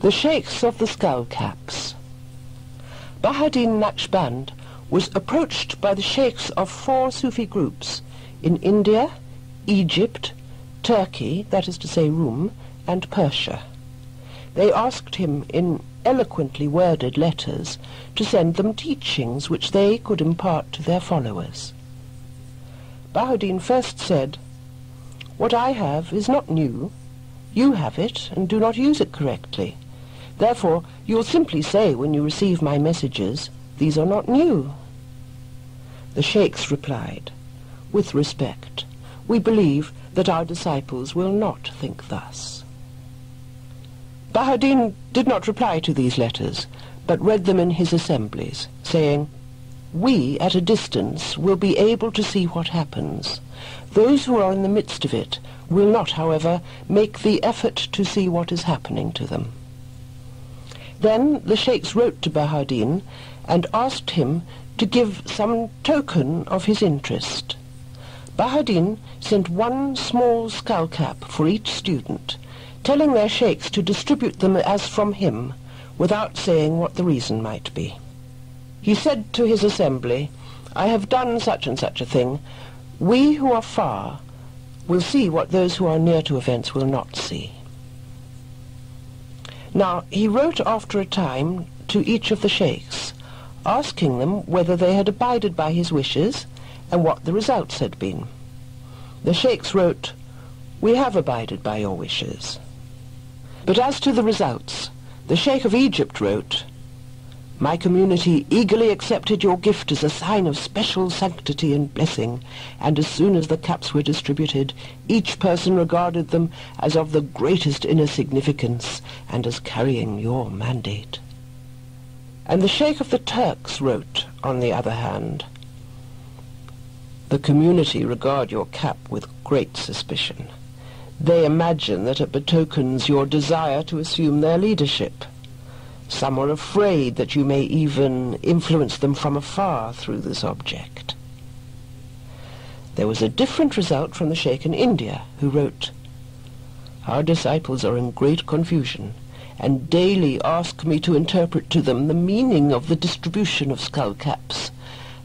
The Sheikhs of the Skull Caps. Bahauddin Naqshband was approached by the sheikhs of four Sufi groups in India, Egypt, Turkey, that is to say Rum, and Persia. They asked him in eloquently worded letters to send them teachings which they could impart to their followers. Bahauddin first said, What I have is not new. You have it and do not use it correctly. Therefore, you'll simply say when you receive my messages, these are not new. The sheikhs replied, With respect, we believe that our disciples will not think thus. Bahauddin did not reply to these letters, but read them in his assemblies, saying, we, at a distance, will be able to see what happens. Those who are in the midst of it will not, however, make the effort to see what is happening to them. Then the sheikhs wrote to Bahauddin and asked him to give some token of his interest. Bahauddin sent one small skull cap for each student, telling their sheikhs to distribute them as from him, without saying what the reason might be. He said to his assembly, I have done such and such a thing. We who are far will see what those who are near to events will not see. Now, he wrote after a time to each of the sheikhs, asking them whether they had abided by his wishes and what the results had been. The sheikhs wrote, We have abided by your wishes. But as to the results, the Sheikh of Egypt wrote, my community eagerly accepted your gift as a sign of special sanctity and blessing, and as soon as the caps were distributed, each person regarded them as of the greatest inner significance and as carrying your mandate. And the Sheikh of the Turks wrote, on the other hand, The community regard your cap with great suspicion. They imagine that it betokens your desire to assume their leadership. Some are afraid that you may even influence them from afar through this object. There was a different result from the Sheikh in India, who wrote, Our disciples are in great confusion, and daily ask me to interpret to them the meaning of the distribution of skull caps.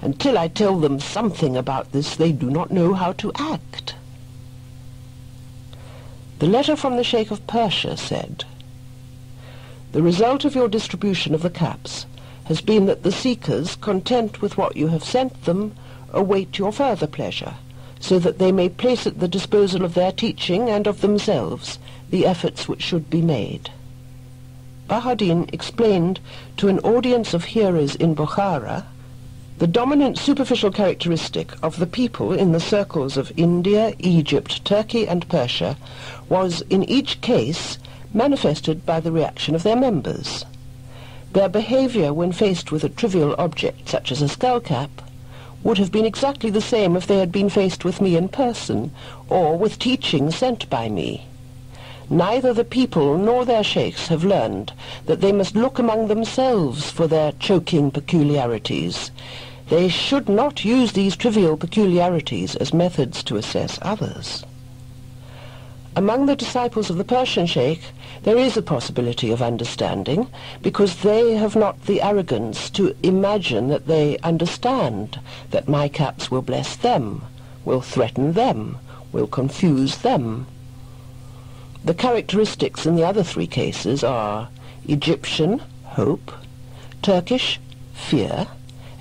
Until I tell them something about this, they do not know how to act. The letter from the Sheikh of Persia said, the result of your distribution of the caps has been that the seekers, content with what you have sent them, await your further pleasure, so that they may place at the disposal of their teaching and of themselves the efforts which should be made. Bahauddin explained to an audience of hearers in Bukhara the dominant superficial characteristic of the people in the circles of India, Egypt, Turkey and Persia was in each case manifested by the reaction of their members. Their behaviour when faced with a trivial object such as a skull cap would have been exactly the same if they had been faced with me in person or with teaching sent by me. Neither the people nor their sheikhs have learned that they must look among themselves for their choking peculiarities. They should not use these trivial peculiarities as methods to assess others. Among the disciples of the Persian sheikh, there is a possibility of understanding because they have not the arrogance to imagine that they understand that my caps will bless them, will threaten them, will confuse them. The characteristics in the other three cases are Egyptian, hope, Turkish, fear,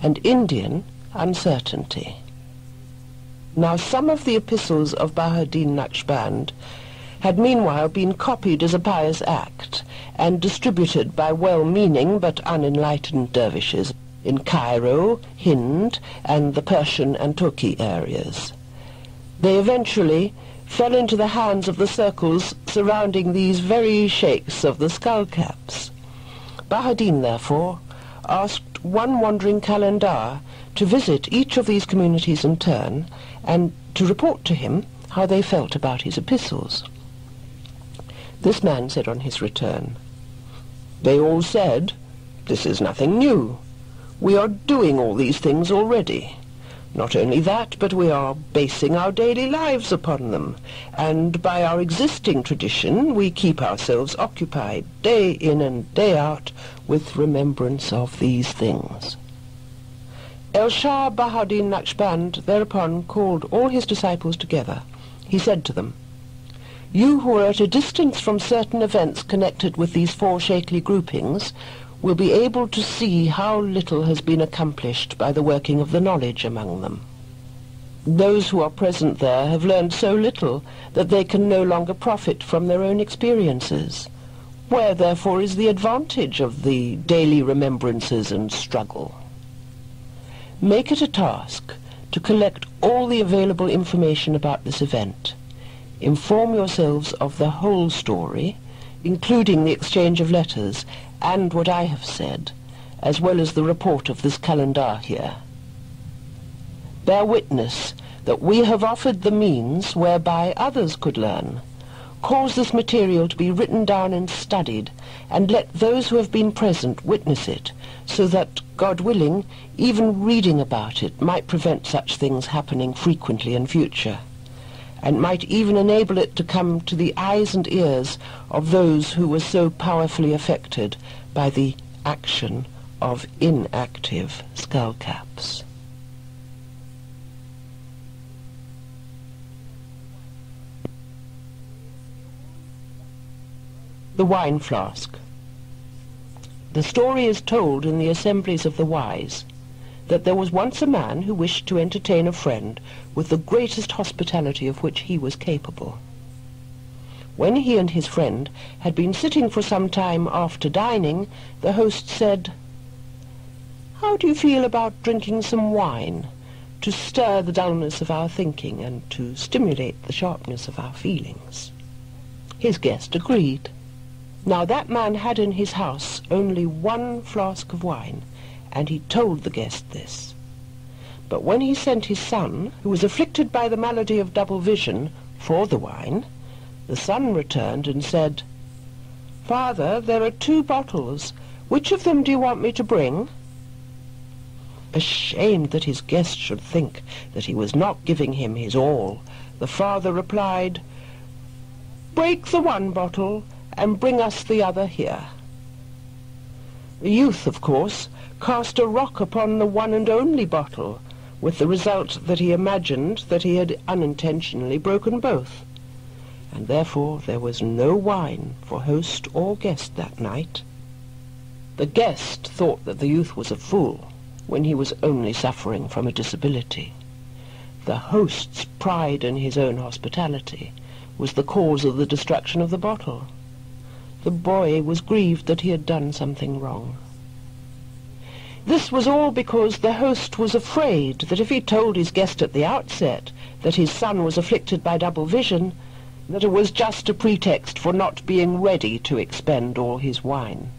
and Indian, uncertainty. Now some of the epistles of Bahauddin Naqshband had meanwhile been copied as a pious act and distributed by well-meaning but unenlightened dervishes in Cairo, Hind, and the Persian and Turkey areas. They eventually fell into the hands of the circles surrounding these very sheikhs of the skull caps. Bahauddin, therefore, asked one wandering calendar to visit each of these communities in turn and to report to him how they felt about his epistles. This man said on his return, They all said, This is nothing new. We are doing all these things already. Not only that, but we are basing our daily lives upon them, and by our existing tradition we keep ourselves occupied day in and day out with remembrance of these things. El Shah Bahauddin Naqshband thereupon called all his disciples together. He said to them, You who are at a distance from certain events connected with these four shapely groupings will be able to see how little has been accomplished by the working of the knowledge among them. Those who are present there have learned so little that they can no longer profit from their own experiences. Where, therefore, is the advantage of the daily remembrances and struggle? Make it a task to collect all the available information about this event. Inform yourselves of the whole story, including the exchange of letters, and what I have said, as well as the report of this calendar here. Bear witness that we have offered the means whereby others could learn. Cause this material to be written down and studied, and let those who have been present witness it, so that, God willing, even reading about it might prevent such things happening frequently in future, and might even enable it to come to the eyes and ears of those who were so powerfully affected by the action of inactive skullcaps. The Wine Flask The story is told in the assemblies of the wise that there was once a man who wished to entertain a friend with the greatest hospitality of which he was capable. When he and his friend had been sitting for some time after dining, the host said, How do you feel about drinking some wine to stir the dullness of our thinking and to stimulate the sharpness of our feelings? His guest agreed. Now that man had in his house only one flask of wine, and he told the guest this. But when he sent his son, who was afflicted by the malady of double vision, for the wine, the son returned and said, Father, there are two bottles. Which of them do you want me to bring? Ashamed that his guest should think that he was not giving him his all, the father replied, Break the one bottle and bring us the other here. The youth, of course, cast a rock upon the one and only bottle, with the result that he imagined that he had unintentionally broken both and therefore there was no wine for host or guest that night. The guest thought that the youth was a fool, when he was only suffering from a disability. The host's pride in his own hospitality was the cause of the destruction of the bottle. The boy was grieved that he had done something wrong. This was all because the host was afraid that if he told his guest at the outset that his son was afflicted by double vision, that it was just a pretext for not being ready to expend all his wine.